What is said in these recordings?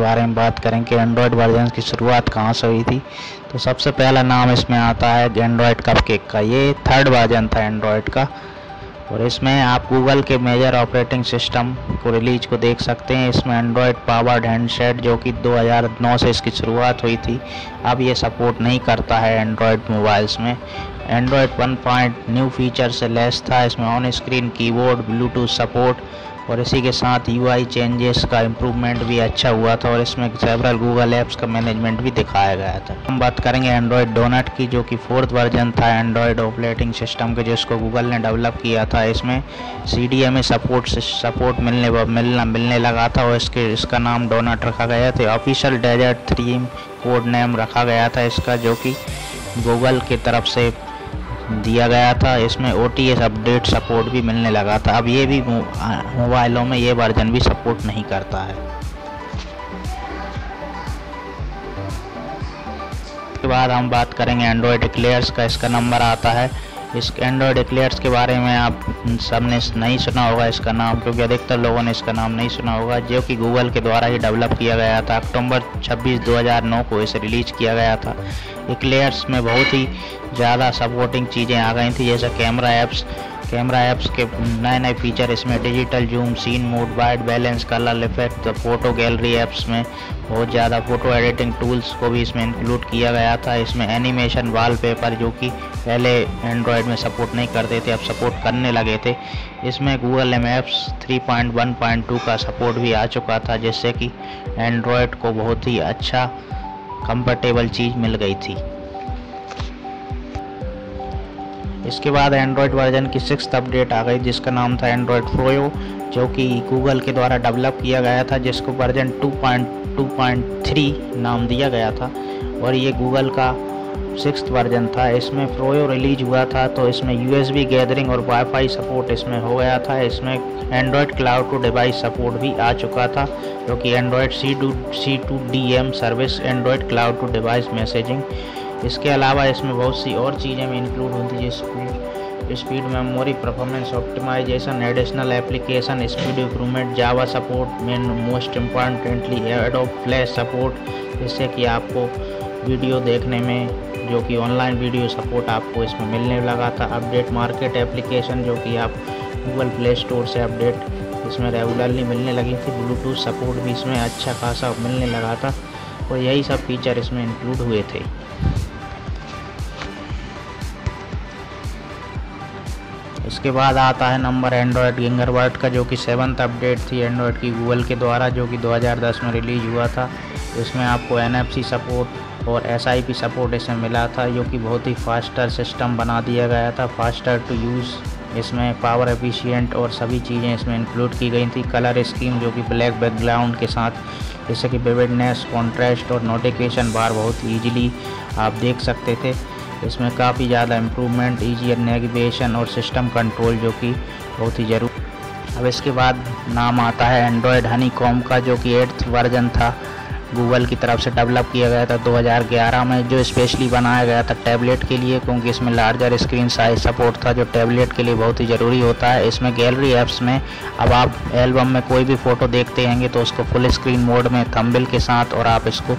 बारे में बात करें कि एंड्रॉयड वर्जन की शुरुआत कहाँ से हुई थी। तो सबसे पहला नाम इसमें आता है एंड्रॉयड कपकेक का। ये थर्ड वर्जन था एंड्रॉयड का। और इसमें आप गूगल के मेजर ऑपरेटिंग सिस्टम को रिलीज़ को देख सकते हैं। इसमें एंड्रॉयड पावर्ड हैंडसेट जो कि 2009 से इसकी शुरुआत हुई थी, अब ये सपोर्ट नहीं करता है एंड्रॉयड मोबाइल्स में। एंड्रॉयड 1. पॉइंट न्यू फीचर से लेस था। इसमें on screen keyboard Bluetooth support और इसी के साथ यूआई चेंजेस का इम्प्रूवमेंट भी अच्छा हुआ था और इसमें सेवरल गूगल ऐप्स का मैनेजमेंट भी दिखाया गया था। हम बात करेंगे एंड्रॉयड डोनट की, जो कि फोर्थ वर्जन था एंड्रॉयड ऑपरेटिंग सिस्टम के, जिसको गूगल ने डेवलप किया था। इसमें C D M A support support मिलने, मिलना मिलने लगा था और इसके, इसका नाम डोनट रखा गया था। Official dessert theme code name रखा गया था इसका, जो कि गूगल की तरफ़ से दिया गया था। इसमें ओटीएस अपडेट सपोर्ट भी मिलने लगा था। अब ये भी मोबाइलों में ये वर्जन भी सपोर्ट नहीं करता है। उसके बाद हम बात करेंगे एंड्रॉयड क्लेयर्स का। इसका नंबर आता है इस एंड्रॉयड एक्लेयर्स के बारे में आप सबने नहीं सुना होगा इसका नाम, क्योंकि अधिकतर लोगों ने इसका नाम नहीं सुना होगा, जो कि गूगल के द्वारा ही डेवलप किया गया था। अक्टूबर 26 2009 को इसे रिलीज़ किया गया था। एक्लेयर्स में बहुत ही ज़्यादा सपोर्टिंग चीज़ें आ गई थी, जैसे कैमरा ऐप्स कैमरा ऐप्स के नए नए फीचर इसमें digital zoom scene mode wide balance colour effect photo gallery apps में बहुत ज़्यादा फ़ोटो एडिटिंग टूल्स को भी इसमें इंक्लूड किया गया था। इसमें एनिमेशन वॉलपेपर जो कि पहले एंड्रॉयड में सपोर्ट नहीं करते थे, अब सपोर्ट करने लगे थे। इसमें गूगल मैप्स 3.1.2 का सपोर्ट भी आ चुका था, जिससे कि एंड्रॉयड को बहुत ही अच्छा कंफर्टेबल चीज़ मिल गई थी। इसके बाद एंड्रॉयड वर्जन की सिक्स अपडेट आ गई, जिसका नाम था एंड्रॉयड फ्रोयो जो कि गूगल के द्वारा डेवलप किया गया था, जिसको वर्जन 2.2.3 नाम दिया गया था। और ये गूगल का सिक्स वर्जन था। इसमें फ्रोयो रिलीज़ हुआ था तो इसमें यूएसबी गैदरिंग और वाईफाई सपोर्ट इसमें हो गया था। इसमें Android cloud to device support भी आ चुका था, जो कि Android C to C to D M service Android cloud to device messaging इसके अलावा इसमें बहुत सी और चीज़ें भी इंक्लूड होती है speed speed memory performance optimisation additional application speed improvement Java support main most importantly Adobe Flash support जिससे कि आपको वीडियो देखने में, जो कि ऑनलाइन वीडियो सपोर्ट आपको इसमें मिलने लगा था। अपडेट मार्केट एप्लीकेशन जो कि आप गूगल प्ले स्टोर से अपडेट इसमें रेगुलरली मिलने लगी थी। ब्लूटूथ सपोर्ट भी इसमें अच्छा खासा मिलने लगा था और यही सब फीचर इसमें इंक्लूड हुए थे। इसके बाद आता है नंबर एंड्रॉयड गिंगरबर्ट का, जो कि सेवन्थ अपडेट थी एंड्रॉयड की गूगल के द्वारा, जो कि 2010 में रिलीज़ हुआ था। इसमें आपको एनएफसी सपोर्ट और एसआईपी सपोर्ट इसमें मिला था, जो कि बहुत ही फास्टर सिस्टम बना दिया गया था। फास्टर टू यूज़ इसमें पावर एफिशिएंट और सभी चीज़ें इसमें इंक्लूड की गई थी। कलर स्कीम जो कि ब्लैक बैकग्राउंड के साथ, जैसे कि विविडनेस कॉन्ट्रास्ट और नोटिफिकेशन बार बहुत ईजिली आप देख सकते थे। इसमें काफ़ी ज़्यादा इम्प्रूवमेंट ईजी नेविगेशन और सिस्टम कंट्रोल जो कि बहुत ही ज़रूर। अब इसके बाद नाम आता है एंड्रॉयड हनी कॉम का, जो कि एट्थ वर्जन था। गूगल की तरफ़ से डेवलप किया गया था 2011 में, जो स्पेशली बनाया गया था टैबलेट के लिए, क्योंकि इसमें लार्जर स्क्रीन साइज़ सपोर्ट था, जो टैबलेट के लिए बहुत ही ज़रूरी होता है। इसमें गैलरी ऐप्स में, अब आप एल्बम में कोई भी फ़ोटो देखते हैंगे तो उसको फुल स्क्रीन मोड में थंबिल के साथ, और आप इसको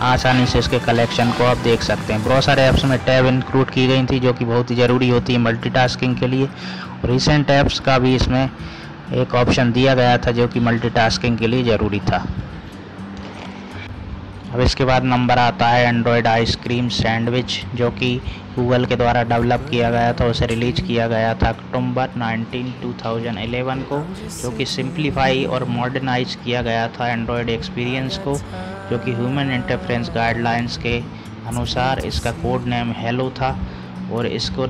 आसानी से इसके कलेक्शन को आप देख सकते हैं। बहुत सारे ऐप्स में टैब इंक्लूड की गई थी, जो कि बहुत ही ज़रूरी होती है मल्टीटास्किंग के लिए। रिसेंट ऐप्स का भी इसमें एक ऑप्शन दिया गया था, जो कि मल्टीटास्किंग के लिए ज़रूरी था। अब इसके बाद नंबर आता है एंड्रॉयड आइसक्रीम सैंडविच जो कि गूगल के द्वारा डेवलप किया गया था, उसे रिलीज़ किया गया था अक्टूबर 19 2011 को, जो कि सिंप्लीफाई और मॉडर्नाइज किया गया था एंड्रॉयड एक्सपीरियंस को। जो कि ह्यूमन इंटरफ्रेंस गाइडलाइंस के अनुसार इसका कोड नेम हेलो था और इसको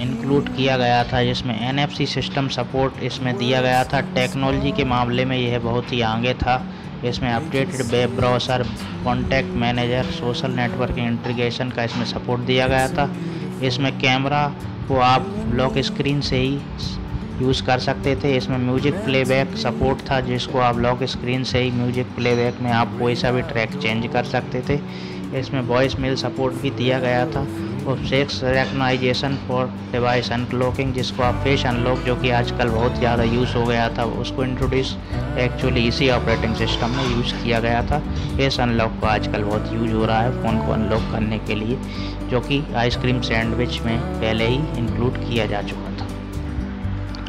इंक्लूड किया गया था, जिसमें एनएफसी सिस्टम सपोर्ट इसमें दिया गया था। टेक्नोलॉजी के मामले में यह बहुत ही आगे था। इसमें updated web browser, contact manager, social networking integration का इसमें सपोर्ट दिया गया था। इसमें कैमरा को आप लॉक स्क्रीन से ही यूज़ कर सकते थे। इसमें म्यूज़िक प्लेबैक सपोर्ट था, जिसको आप लॉक स्क्रीन से ही म्यूज़िक प्लेबैक में आप कोई सा भी ट्रैक चेंज कर सकते थे। इसमें वॉइस मेल सपोर्ट भी दिया गया था। और sex recognition for device unlocking जिसको आप फेस अनलॉक जो कि आजकल बहुत ज़्यादा यूज़ हो गया था, उसको इंट्रोड्यूस एक्चुअली इसी ऑपरेटिंग सिस्टम में यूज़ किया गया था। फेस अनलॉक को आजकल बहुत यूज़ हो रहा है फ़ोन को अनलॉक करने के लिए, जो कि आइसक्रीम सैंडविच में पहले ही इंक्लूड किया जा चुका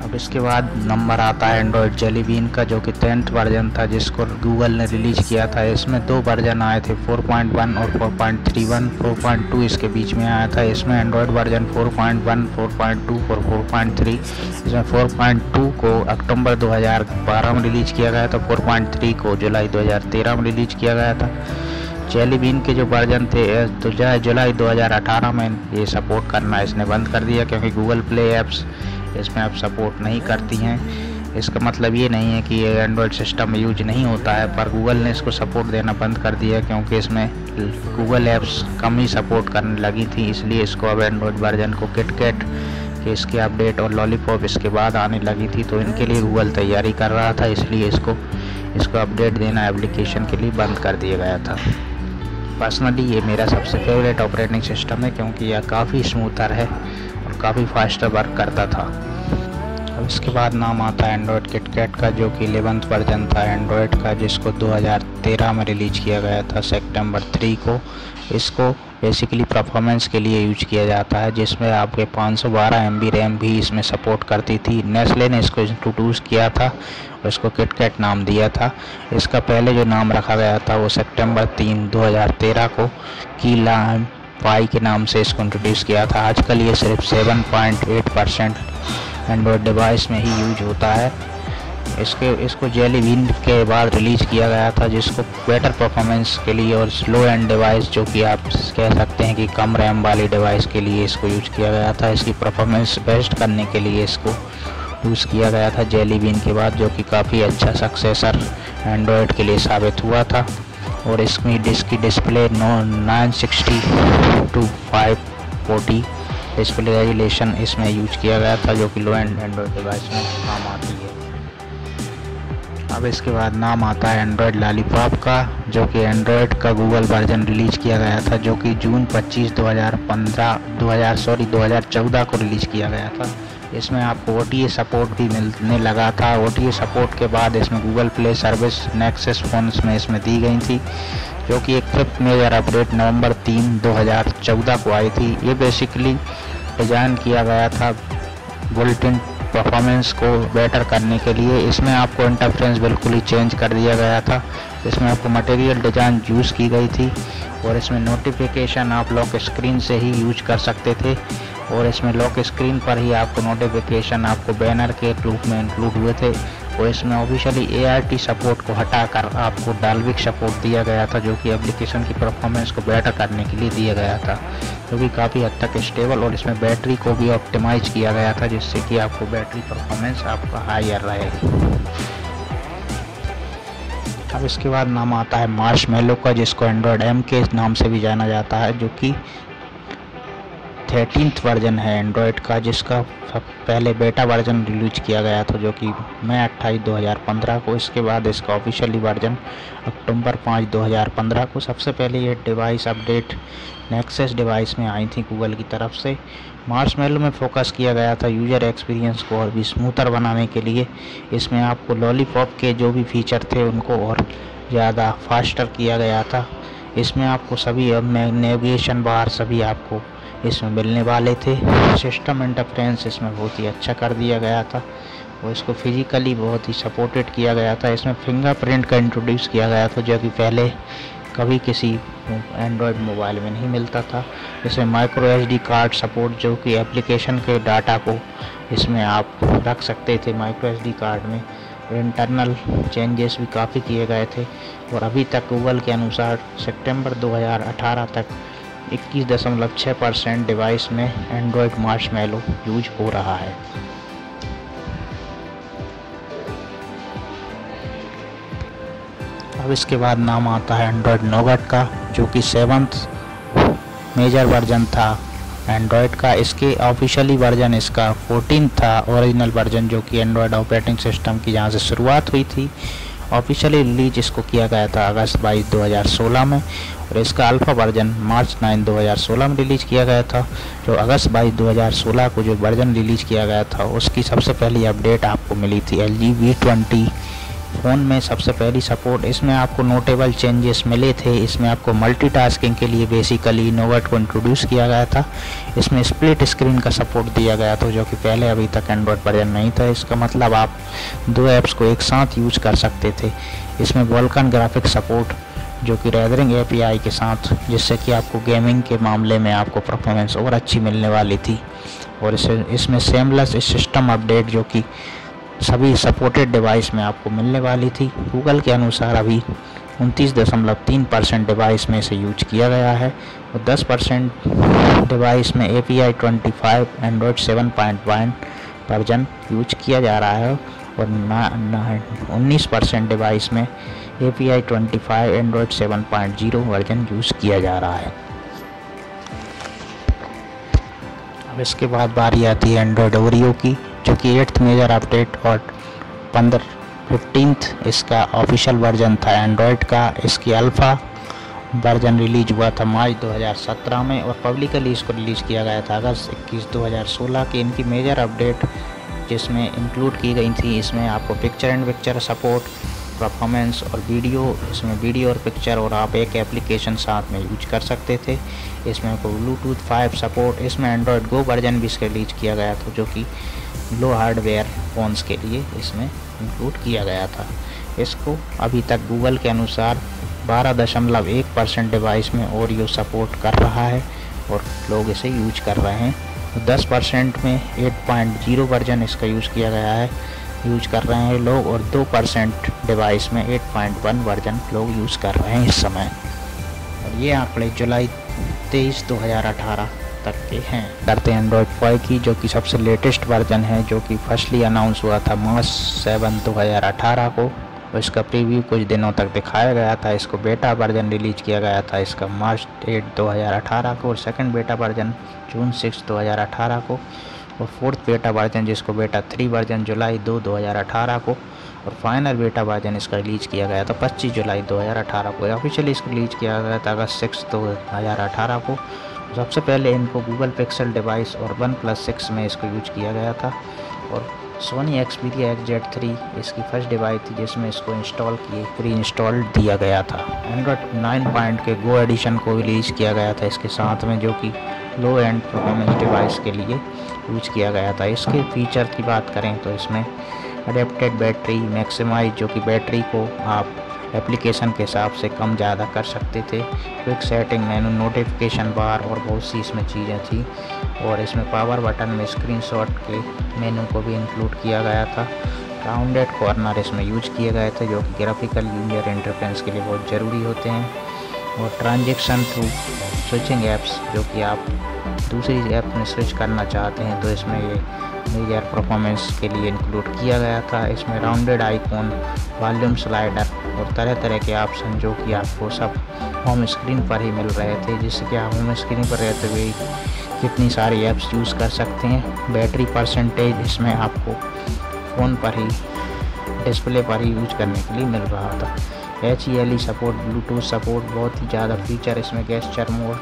अब इसके बाद नंबर आता है एंड्रॉयड जेलीबीन का, जो कि टेंथ वर्जन था, जिसको गूगल ने रिलीज़ किया था। इसमें दो वर्जन आए थे 4.1 और 4.31 4.2 इसके बीच में आया था। इसमें एंड्रॉयड वर्जन 4.1 4.2 और 4.3 इसमें 4.2 को अक्टूबर 2012 में रिलीज़ किया गया था 4.3 को जुलाई 2013 में रिलीज़ किया गया था। जेलीबीन के जो वर्जन थे तो जुलाई 2018 में ये सपोर्ट करना इसने बंद कर दिया, क्योंकि गूगल प्ले ऐप्स इसमें आप सपोर्ट नहीं करती हैं। इसका मतलब ये नहीं है कि ये एंड्रॉयड सिस्टम में यूज़ नहीं होता है, पर गूगल ने इसको सपोर्ट देना बंद कर दिया क्योंकि इसमें गूगल ऐप्स कम ही सपोर्ट करने लगी थी, इसलिए इसको अब एंड्रॉयड वर्जन को किटकेट कि इसके अपडेट और लॉलीपॉप इसके बाद आने लगी थी तो इनके लिए गूगल तैयारी कर रहा था, इसलिए इसको इसको अपडेट देना एप्लीकेशन के लिए बंद कर दिया गया था। पर्सनली ये मेरा सबसे फेवरेट ऑपरेटिंग सिस्टम है, क्योंकि यह काफ़ी स्मूथर है। काफ़ी फास्ट वर्क करता था। अब इसके बाद नाम आता है एंड्रॉयड किटकैट का, जो कि एलेवंथ वर्जन था एंड्रॉयड का, जिसको 2013 में रिलीज़ किया गया था सेप्टेम्बर थ्री को। इसको बेसिकली परफॉर्मेंस के लिए यूज़ किया जाता है, जिसमें आपके 512 सौ रैम भी इसमें सपोर्ट करती थी। नेस्ले ने इसको इंट्रोड्यूस किया था और इसको किटकैट नाम दिया था। इसका पहले जो नाम रखा गया था वो सितंबर तीन 2013 को की। लाइम पाई के नाम से इसको इंट्रोड्यूस किया था। आजकल ये सिर्फ़ 7.8 परसेंट एंड्रॉयड डिवाइस में ही यूज़ होता है। इसके, इसको जेली बीन के बाद रिलीज़ किया गया था, जिसको बेटर परफॉर्मेंस के लिए और स्लो एंड डिवाइस जो कि आप कह सकते हैं कि कम रैम वाली डिवाइस के लिए इसको यूज़ किया गया था। इसकी परफॉर्मेंस बेस्ट करने के लिए इसको यूज़ किया गया था जेली बीन के बाद, जो कि काफ़ी अच्छा सक्सेसर एंड्रॉयड के लिए साबित हुआ था। और इसमें डिस्क की display no nine sixty to five forty display resolution इसमें यूज़ किया गया था, जो कि लो एंड एंड्रॉयड डिवाइस में काम आती है। अब इसके बाद नाम आता है एंड्रॉयड लॉलीपॉप का, जो कि एंड्रॉयड का गूगल वर्जन रिलीज़ किया गया था, जो कि जून 25 2015 2000 सॉरी 2014 को रिलीज़ किया गया था। इसमें आपको ओ सपोर्ट भी मिलने लगा था। ओ सपोर्ट के बाद इसमें Google Play service Nexus phones में इसमें दी गई थी, जो कि एक फिफ्थ मेजर अपडेट नवंबर तीन 2014 को आई थी। ये बेसिकली डिज़ाइन किया गया था बुलेटिन परफॉर्मेंस को बेटर करने के लिए। इसमें आपको इंटरफ्रेंस बिल्कुल ही चेंज कर दिया गया था। इसमें आपको मटेरियल डिज़ाइन यूज़ की गई थी और इसमें नोटिफिकेशन आप लॉक स्क्रीन से ही यूज़ कर सकते थे। और इसमें लॉक स्क्रीन पर ही आपको नोटिफिकेशन आपको बैनर के रूप में इंक्लूड हुए थे। और इसमें ऑफिशियली ए सपोर्ट को हटाकर आपको डालविक सपोर्ट दिया गया था, जो कि एप्लीकेशन की परफॉर्मेंस को बेटर करने के लिए दिया गया था। जो कि काफ़ी हद तक स्टेबल और इसमें बैटरी को भी ऑप्टिमाइज किया गया था, जिससे कि आपको बैटरी परफॉर्मेंस आपका हायर रहे। अब इसके बाद नाम आता है मार्श मेलो का, जिसको एंड्रॉयड एम के नाम से भी जाना जाता है, जो कि थर्टीन वर्जन है एंड्रॉयड का, जिसका पहले बेटा वर्जन रिलीज़ किया गया था, जो कि मई अट्ठाईस 2015 को, इसके बाद इसका ऑफिशियली वर्जन अक्टूबर 5 2015 को। सबसे पहले ये डिवाइस अपडेट नेक्सेस डिवाइस में आई थी गूगल की तरफ़ से। मार्च मेलो में फोकस किया गया था यूज़र एक्सपीरियंस को और भी स्मूथर बनाने के लिए। इसमें आपको लॉलीपॉप के जो भी फीचर थे, उनको और ज़्यादा फास्टर किया गया था। इसमें आपको सभी नेविगेशन बार सभी आपको इसमें मिलने वाले थे। सिस्टम इंटरफ्रेंस इसमें बहुत ही अच्छा कर दिया गया था। और इसको फिजिकली बहुत ही सपोर्टेड किया गया था। इसमें फिंगरप्रिंट का इंट्रोड्यूस किया गया था, जो कि पहले कभी किसी एंड्रॉयड मोबाइल में नहीं मिलता था। इसमें माइक्रो एच कार्ड सपोर्ट जो कि एप्लीकेशन के डाटा को इसमें आप रख सकते थे माइक्रो एच कार्ड में। इंटरनल चेंजेस भी काफ़ी किए गए थे। और अभी तक गूगल के अनुसार सितंबर 2018 तक इक्कीस दशमलव छः परसेंट डिवाइस में एंड्रॉयड मार्च मेलो यूज़ हो रहा है। अब इसके बाद नाम आता है एंड्रॉयड नोगट का, जो कि सेवन्थ मेजर वर्जन था। एंड्रॉयड का इसके ऑफिशियली वर्जन इसका 14 था ओरिजिनल वर्जन जो कि एंड्रॉयड ऑपरेटिंग सिस्टम की जहाँ से शुरुआत हुई थी। ऑफिशियली रिलीज़ इसको किया गया था अगस्त बाईस 2016 में और इसका अल्फ़ा वर्जन मार्च 9 2016 में रिलीज़ किया गया था, जो अगस्त बाईस 2016 को जो वर्जन रिलीज़ किया गया था, उसकी सबसे पहली अपडेट आपको मिली थी L G V twenty phone में सबसे पहली सपोर्ट इसमें आपको नोटेबल चेंजेस मिले थे। इसमें आपको मल्टीटास्किंग के लिए बेसिकली इनोवेट को इंट्रोड्यूस किया गया था। इसमें स्प्लिट स्क्रीन का सपोर्ट दिया गया था, जो कि पहले अभी तक एंड्रॉयड वर्जन नहीं था। इसका मतलब आप दो ऐप्स को एक साथ यूज़ कर सकते थे। इसमें वॉल्कन ग्राफिक सपोर्ट जो कि रेदरिंग ए के साथ, जिससे कि आपको गेमिंग के मामले में आपको परफॉर्मेंस और अच्छी मिलने वाली थी। और इसे, इसमें सेमलेस सिस्टम अपडेट जो कि सभी सपोर्टेड डिवाइस में आपको मिलने वाली थी। गूगल के अनुसार अभी उनतीस दशमलव तीन परसेंट डिवाइस में इसे यूज़ किया गया है और दस परसेंट डिवाइस में A P I twenty five Android seven point one version use किया जा रहा है और उन्नीस परसेंट डिवाइस में A P I twenty five Android seven point zero version use किया जा रहा है। अब इसके बाद बारी आती है एंड्रॉयड ओरियो की। जो कि एट्थ मेजर अपडेट और पंद्रह फिफ्टींथ इसका ऑफिशियल वर्जन था एंड्रॉयड का, इसकी अल्फ़ा वर्जन रिलीज़ हुआ था मार्च 2017 में और पब्लिकली इसको रिलीज़ किया गया था अगस्त 21 2016 की इनकी मेजर अपडेट जिसमें इंक्लूड की गई थी, इसमें आपको picture and picture support performance और वीडियो इसमें वीडियो और पिक्चर और आप एक एप्लीकेशन साथ में यूज़ कर सकते थे। इसमें आपको ब्लूटूथ 5 सपोर्ट इसमें एंड्रॉयड गो वर्जन भी इसका रिलीज़ किया गया था, जो कि लो हार्डवेयर फ़ोन्स के लिए इसमें इंक्लूड किया गया था। इसको अभी तक गूगल के अनुसार बारह दशमलव एक परसेंट डिवाइस में और ओरियो सपोर्ट कर रहा है और लोग इसे यूज़ कर रहे हैं। तो दस परसेंट में 8.0 वर्जन इसका यूज़ किया गया है। यूज़ कर रहे हैं लोग और दो परसेंट डिवाइस में 8.1 वर्जन लोग यूज़ कर रहे हैं इस समय। और ये आंकड़े जुलाई तेईस 2018 तक के हैं। करते हैं एंड्रॉयड फाइव की, जो कि सबसे लेटेस्ट वर्जन है, जो कि फर्स्टली अनाउंस हुआ था मार्च सेवन 2018 को। और इसका प्रीव्यू कुछ दिनों तक दिखाया गया था। इसको बेटा वर्जन रिलीज़ किया गया था इसका मार्च एट 2018 को और सेकंड बेटा वर्जन जून सिक्स 2018 को। और फोर्थ बेटा वर्जन, जिसको बेटा थ्री वर्जन जुलाई दो 2018 को, और फाइनल बेटा वर्जन इसका रिलीज़ किया गया था 25 जुलाई 2018 को। ऑफिशियली इसको रिलीज़ किया गया था अगस्त सिक्स दो हज़ार अठारह को। सबसे पहले इनको गूगल पिक्सल डिवाइस और वन प्लस सिक्स में इसको यूज़ किया गया था। और Sony Xperia X Z three इसकी फ़र्स्ट डिवाइस थी, जिसमें इसको इंस्टॉल किए प्री इंस्टॉल दिया गया था। एंड्रॉयड नाइन पॉइंट के गो एडिशन को रिलीज़ किया गया था इसके साथ में, जो कि लो एंड परफॉर्मेंस डिवाइस के लिए यूज़ किया गया था। इसके फीचर की बात करें तो इसमें अडेप्टेड बैटरी मैक्सिमाइज जो कि बैटरी को आप एप्लीकेशन के हिसाब से कम ज़्यादा कर सकते थे। Quick setting menu notification bar और बहुत सी इसमें चीज़ें थी। और इसमें पावर बटन में स्क्रीनशॉट के मेनू को भी इंक्लूड किया गया था। राउंडेड कॉर्नर इसमें यूज़ किए गए थे, जो कि ग्राफिकल यूज़र इंटरफेरेंस के लिए बहुत ज़रूरी होते हैं। और ट्रांजेक्शन थ्रू स्विचिंग ऐप्स जो कि आप दूसरी ऐप में स्विच करना चाहते हैं तो इसमें ये मेजर परफॉर्मेंस के लिए इंक्लूड किया गया था। इसमें राउंडेड आइकॉन वॉल्यूम स्लाइडर और तरह तरह के ऑप्शन जो कि आपको सब होम स्क्रीन पर ही मिल रहे थे, जिससे कि आप होम स्क्रीन पर रहते हुए कितनी सारी ऐप्स यूज़ कर सकते हैं। बैटरी परसेंटेज इसमें आपको फ़ोन पर ही डिस्प्ले पर ही यूज़ करने के लिए मिल रहा था। H E L E support Bluetooth support बहुत ही ज़्यादा फीचर इसमें गेस्चर मोड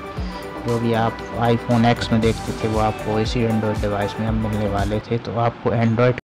जो भी आप आईफोन एक्स में देखते थे, वो आपको इसी एंड्रॉयड डिवाइस में हम मिलने वाले थे। तो आपको एंड्रॉयड